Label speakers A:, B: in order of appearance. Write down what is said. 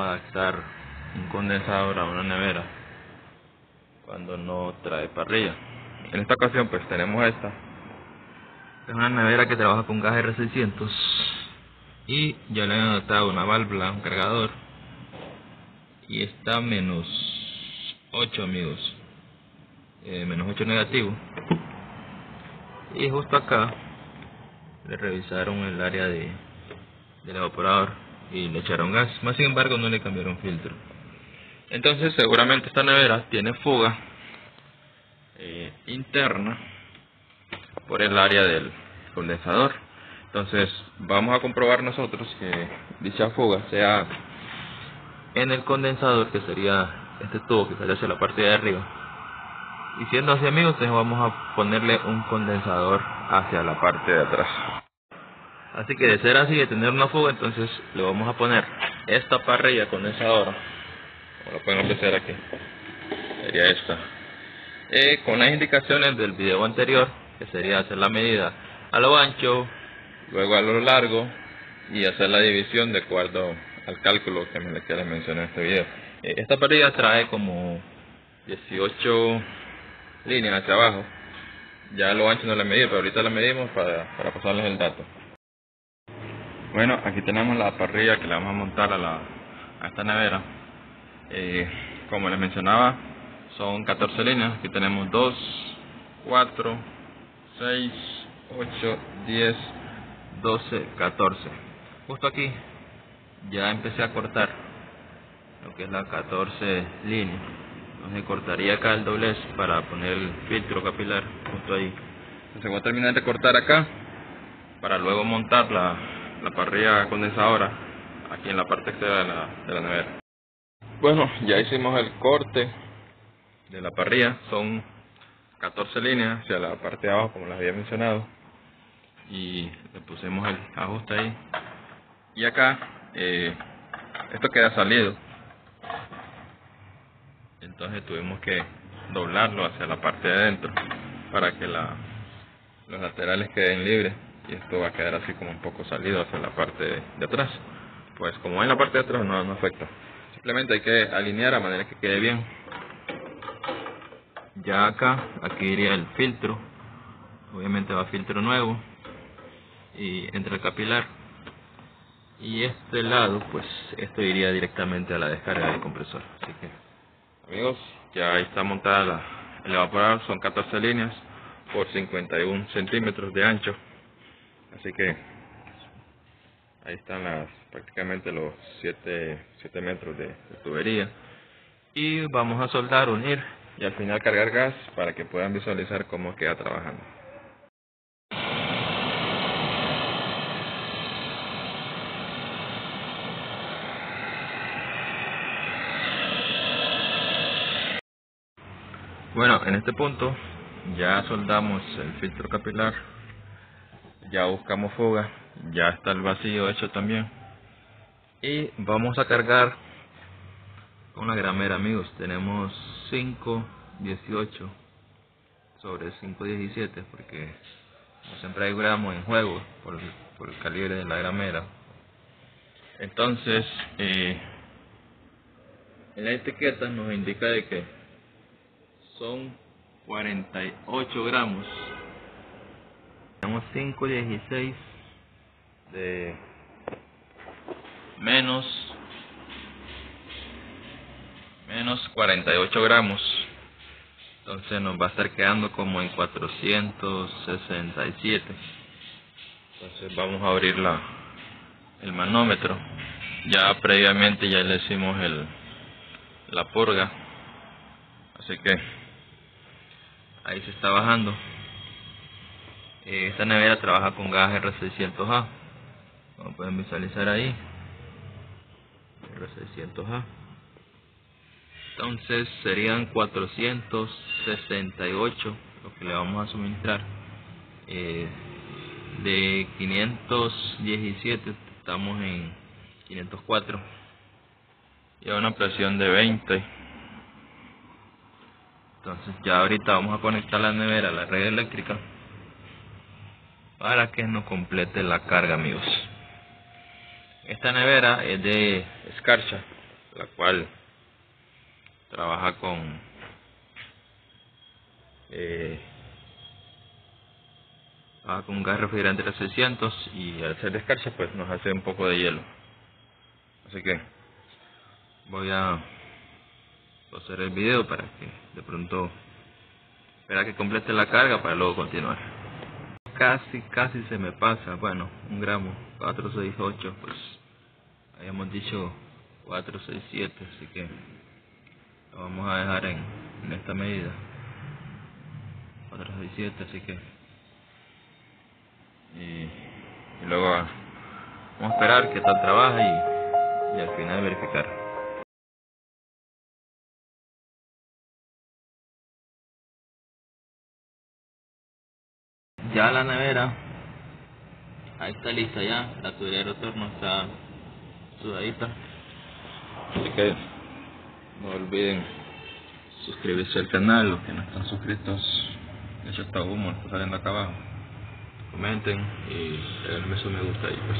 A: adaptar un condensador a una nevera cuando no trae parrilla. En esta ocasión pues tenemos esta. Es una nevera que trabaja con gas R600 y ya le han adaptado una válvula, un cargador y está menos 8 amigos, eh, menos 8 negativo y justo acá le revisaron el área de, del evaporador y le echaron gas, más sin embargo no le cambiaron filtro. Entonces seguramente esta nevera tiene fuga eh, interna por el área del condensador. Entonces vamos a comprobar nosotros que dicha fuga sea en el condensador que sería este tubo que sale hacia la parte de arriba y siendo así amigos, entonces vamos a ponerle un condensador hacia la parte de atrás. Así que de ser así, de tener una fuga, entonces le vamos a poner esta parrilla condensadora. Como lo pueden apreciar aquí. Sería esta. Eh, con las indicaciones del video anterior, que sería hacer la medida a lo ancho, luego a lo largo y hacer la división de acuerdo al cálculo que me les mencionar en este video. Eh, esta parrilla trae como 18 línea hacia abajo. Ya lo ancho no la medí, pero ahorita la medimos para, para pasarles el dato. Bueno, aquí tenemos la parrilla que le vamos a montar a, la, a esta nevera. Eh, como les mencionaba, son 14 líneas. Aquí tenemos 2, 4, 6, 8, 10, 12, 14. Justo aquí ya empecé a cortar lo que es la 14 líneas me cortaría acá el doblez para poner el filtro capilar justo ahí. Entonces voy a terminar de cortar acá para luego montar la, la parrilla condensadora aquí en la parte exterior de la, de la nevera. Bueno, ya hicimos el corte de la parrilla, son 14 líneas hacia la parte de abajo como les había mencionado. Y le pusimos el ajuste ahí. Y acá eh, esto queda salido. Entonces tuvimos que doblarlo hacia la parte de adentro para que la, los laterales queden libres y esto va a quedar así como un poco salido hacia la parte de, atrás. Pues como en la parte de atrás no, no afecta. Simplemente hay que alinear a manera que quede bien. Ya acá aquí iría el filtro. Obviamente va filtro nuevo. Y entre el capilar. Y este lado pues esto iría directamente a la descarga del compresor. Así que Amigos, ya ahí está montada el evaporador, son 14 líneas por 51 centímetros de ancho. Así que ahí están las prácticamente los 7, 7 metros de, de tubería. Y vamos a soldar, unir y al final cargar gas para que puedan visualizar cómo queda trabajando. Bueno, en este punto ya soldamos el filtro capilar, ya buscamos fuga, ya está el vacío hecho también. Y vamos a cargar con la gramera amigos, tenemos 5.18 sobre 5.17 porque siempre hay gramos en juego por, el calibre de la gramera. Entonces eh, en la etiqueta nos indica de que son 48 gramos. Tenemos 5.16 de menos menos 48 gramos. Entonces nos va a estar quedando como en 467. Entonces vamos a abrir la, el manómetro. Ya previamente ya le hicimos el, la purga. Así que ahí se está bajando eh, esta nevera trabaja con gas R600A como pueden visualizar ahí. R600A entonces serían 468 lo que le vamos a suministrar. Eh, de 517 estamos en 504 y a una presión de 20 entonces ya ahorita vamos a conectar la nevera a la red eléctrica para que nos complete la carga amigos. Esta nevera es de escarcha la cual trabaja con eh, con un gas refrigerante de 600 y al hacer descarga pues nos hace un poco de hielo. Así que voy a hacer el video para que de pronto espera que complete la carga para luego continuar casi casi se me pasa. Bueno un gramo 468 pues habíamos dicho 467 así que lo vamos a dejar en, en esta medida. 467 así que y, luego vamos a esperar que tal trabaja y, y al final verificar ya la nevera. Ahí está lista ya. La tubería de retorno está sudadita. Así que no olviden suscribirse al canal los que no están suscritos. Eso está humo está saliendo acá abajo. Comenten y denme su me gusta y pues